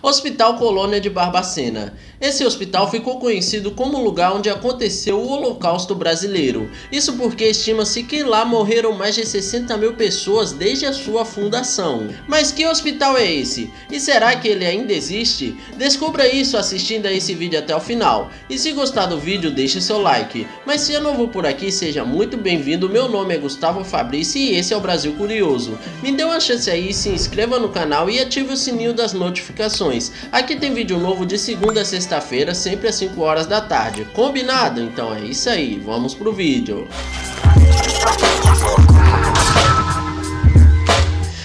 Hospital Colônia de Barbacena. Esse hospital ficou conhecido como o lugar onde aconteceu o Holocausto Brasileiro. Isso porque estima-se que lá morreram mais de 60 mil pessoas desde a sua fundação. Mas que hospital é esse? E será que ele ainda existe? Descubra isso assistindo a esse vídeo até o final. E se gostar do vídeo, deixe seu like. Mas se é novo por aqui, seja muito bem-vindo. Meu nome é Gustavo Fabrício e esse é o Brasil Curioso. Me dê uma chance aí, se inscreva no canal e ative o sininho das notificações Aqui tem vídeo novo de segunda a sexta-feira, sempre às 5 horas da tarde. Combinado? Então é isso aí, vamos pro vídeo.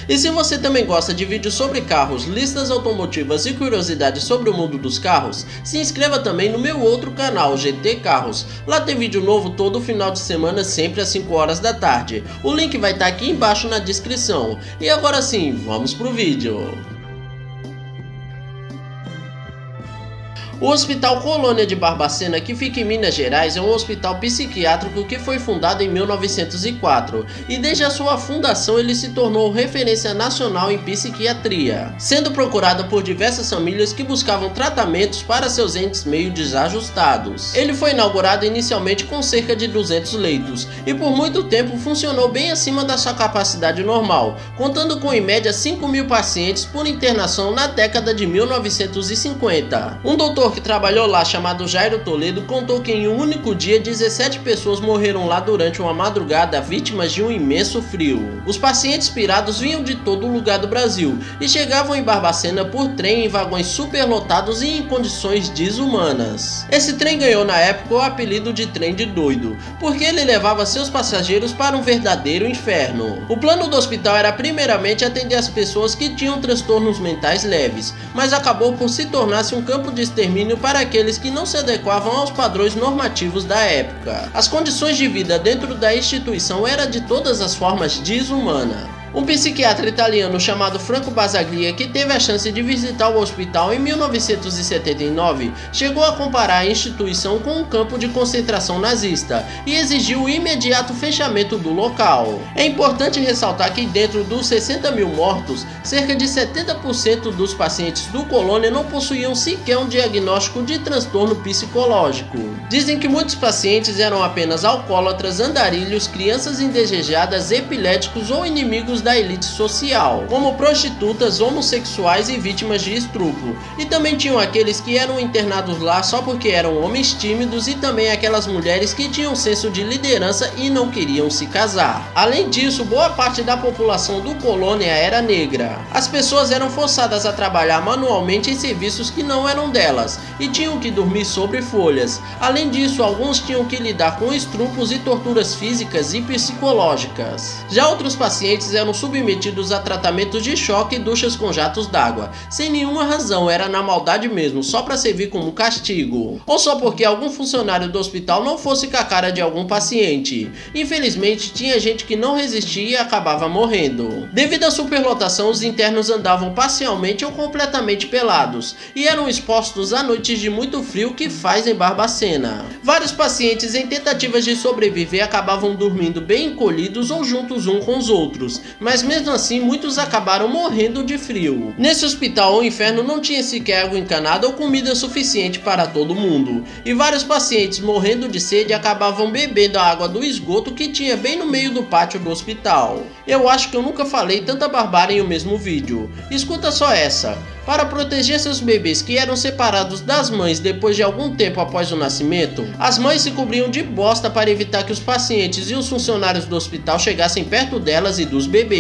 E se você também gosta de vídeos sobre carros, listas automotivas e curiosidades sobre o mundo dos carros, se inscreva também no meu outro canal, GT Carros. Lá tem vídeo novo todo final de semana, sempre às 5 horas da tarde. O link vai estar aqui embaixo na descrição. E agora sim, vamos pro vídeo. O Hospital Colônia de Barbacena, que fica em Minas Gerais, é um hospital psiquiátrico que foi fundado em 1904 e desde a sua fundação ele se tornou referência nacional em psiquiatria, sendo procurado por diversas famílias que buscavam tratamentos para seus entes meio desajustados. Ele foi inaugurado inicialmente com cerca de 200 leitos e por muito tempo funcionou bem acima da sua capacidade normal, contando com em média 5 mil pacientes por internação na década de 1950. Um doutor que trabalhou lá, chamado Jairo Toledo, contou que em um único dia 17 pessoas morreram lá durante uma madrugada vítimas de um imenso frio. Os pacientes pirados vinham de todo lugar do Brasil e chegavam em Barbacena por trem em vagões superlotados e em condições desumanas. Esse trem ganhou na época o apelido de trem de doido, porque ele levava seus passageiros para um verdadeiro inferno. O plano do hospital era primeiramente atender as pessoas que tinham transtornos mentais leves, mas acabou por se tornar-se um campo de extermínio extermínio para aqueles que não se adequavam aos padrões normativos da época. As condições de vida dentro da instituição era de todas as formas desumana. Um psiquiatra italiano chamado Franco Basaglia, que teve a chance de visitar o hospital em 1979, chegou a comparar a instituição com um campo de concentração nazista e exigiu o imediato fechamento do local. É importante ressaltar que dentro dos 60 mil mortos, cerca de 70% dos pacientes do colônia não possuíam sequer um diagnóstico de transtorno psicológico. Dizem que muitos pacientes eram apenas alcoólatras, andarilhos, crianças indesejadas, epiléticos ou inimigos da elite social, como prostitutas, homossexuais e vítimas de estupro. E também tinham aqueles que eram internados lá só porque eram homens tímidos e também aquelas mulheres que tinham senso de liderança e não queriam se casar. Além disso, boa parte da população do colônia era negra. As pessoas eram forçadas a trabalhar manualmente em serviços que não eram delas e tinham que dormir sobre folhas. Além disso, alguns tinham que lidar com estrupos e torturas físicas e psicológicas. Já outros pacientes eram submetidos a tratamentos de choque e duchas com jatos d'água, sem nenhuma razão, era na maldade mesmo, só para servir como castigo, ou só porque algum funcionário do hospital não fosse com a cara de algum paciente. Infelizmente, tinha gente que não resistia e acabava morrendo. Devido à superlotação, os internos andavam parcialmente ou completamente pelados e eram expostos a noites de muito frio que faz em Barbacena. Vários pacientes em tentativas de sobreviver acabavam dormindo bem encolhidos ou juntos um com os outros, mas mesmo assim muitos acabaram morrendo de frio. Nesse hospital, o inferno não tinha sequer água encanada ou comida suficiente para todo mundo, e vários pacientes morrendo de sede acabavam bebendo a água do esgoto que tinha bem no meio do pátio do hospital. Eu acho que eu nunca falei tanta barbárie em o mesmo vídeo. Escuta só essa. Para proteger seus bebês que eram separados das mães depois de algum tempo após o nascimento, as mães se cobriam de bosta para evitar que os pacientes e os funcionários do hospital chegassem perto delas e dos bebês.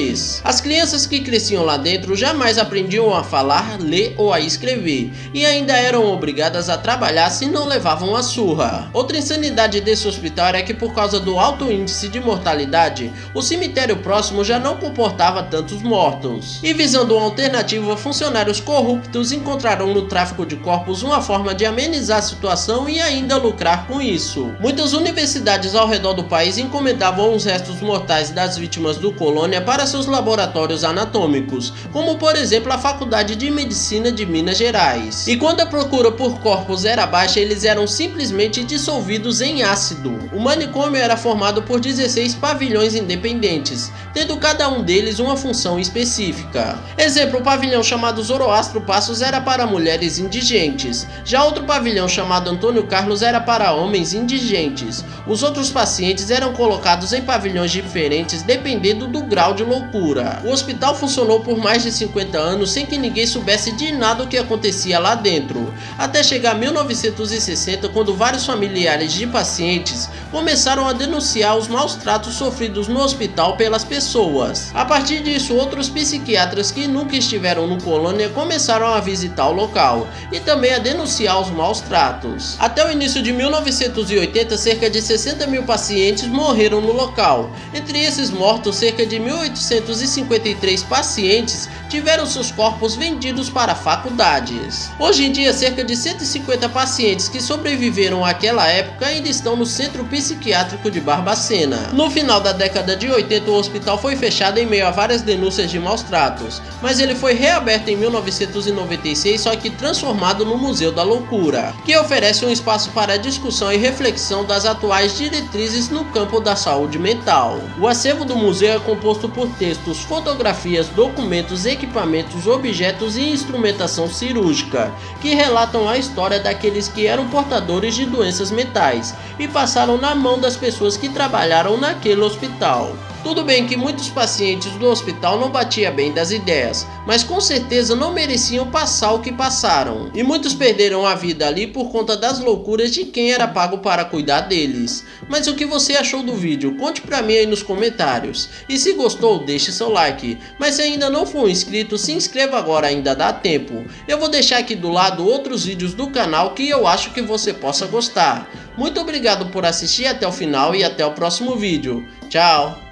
As crianças que cresciam lá dentro jamais aprendiam a falar, ler ou a escrever, e ainda eram obrigadas a trabalhar se não levavam a surra. Outra insanidade desse hospital era que por causa do alto índice de mortalidade, o cemitério próximo já não comportava tantos mortos. E visando uma alternativa, funcionários corruptos encontraram no tráfico de corpos uma forma de amenizar a situação e ainda lucrar com isso. Muitas universidades ao redor do país encomendavam os restos mortais das vítimas do colônia para seus laboratórios anatômicos, como por exemplo a Faculdade de Medicina de Minas Gerais. E quando a procura por corpos era baixa, eles eram simplesmente dissolvidos em ácido. O manicômio era formado por 16 pavilhões independentes, tendo cada um deles uma função específica. Exemplo, o pavilhão chamado Zoroastro Passos era para mulheres indigentes. Já outro pavilhão chamado Antônio Carlos era para homens indigentes. Os outros pacientes eram colocados em pavilhões diferentes dependendo do grau de loucura. O hospital funcionou por mais de 50 anos sem que ninguém soubesse de nada o que acontecia lá dentro, até chegar 1960 quando vários familiares de pacientes começaram a denunciar os maus tratos sofridos no hospital pelas pessoas. A partir disso, outros psiquiatras que nunca estiveram no colônia começaram a visitar o local e também a denunciar os maus tratos. Até o início de 1980, cerca de 60 mil pacientes morreram no local. Entre esses mortos, cerca de 1.853 pacientes tiveram seus corpos vendidos para faculdades. Hoje em dia, cerca de 150 pacientes que sobreviveram àquela época ainda estão no centro psiquiátrico de Barbacena. No final da década de 80, o hospital foi fechado em meio a várias denúncias de maus tratos, mas ele foi reaberto em 1996, só que transformado no Museu da Loucura, que oferece um espaço para discussão e reflexão das atuais diretrizes no campo da saúde mental. O acervo do museu é composto por textos, fotografias, documentos, equipamentos, objetos e instrumentação cirúrgica, que relatam a história daqueles que eram portadores de doenças mentais e passaram na mão das pessoas que trabalharam naquele hospital. Tudo bem que muitos pacientes do hospital não batiam bem das ideias, mas com certeza não mereciam passar o que passaram. E muitos perderam a vida ali por conta das loucuras de quem era pago para cuidar deles. Mas o que você achou do vídeo? Conte pra mim aí nos comentários. E se gostou, deixe seu like. Mas se ainda não for inscrito, se inscreva agora, ainda dá tempo. Eu vou deixar aqui do lado outros vídeos do canal que eu acho que você possa gostar. Muito obrigado por assistir até o final e até o próximo vídeo. Tchau!